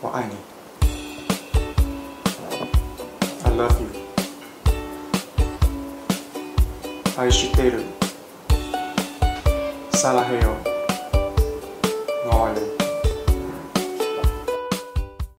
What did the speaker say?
我爱你。I love you. 愛 should heo?